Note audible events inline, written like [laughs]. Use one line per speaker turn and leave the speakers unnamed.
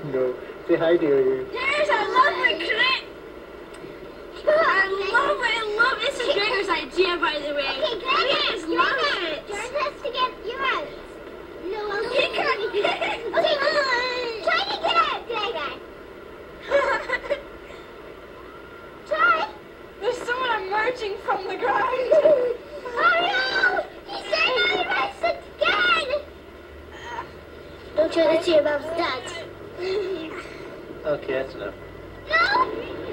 no. Say hi, dear.
Yes, I love my crib. I love it. I love it. This is Gregor's idea, by the way.
Okay, Gregor.
Yes, love it.
Yours has to get yours. No, I'll
He can't. [laughs]
Okay, try to get out, Gregor. Try.
There's someone emerging from the ground. [laughs]
Oh no! He said I arrested again! [laughs] Don't try to see your mom's dad.
Okay, that's enough.
No!